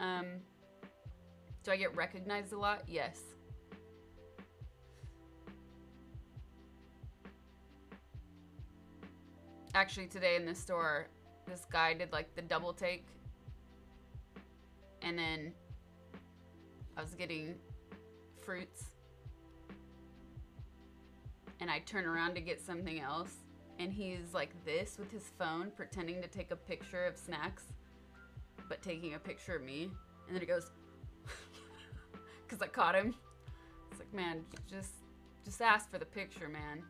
Um, do I get recognized a lot? Yes. Actually, today in the store, this guy did like the double take. And then I was getting fruits. And I turn around to get something else. And he's like this with his phone, pretending to take a picture of snacks, but taking a picture of me. And then he goes, because I caught him. It's like, man, just just ask for the picture, man.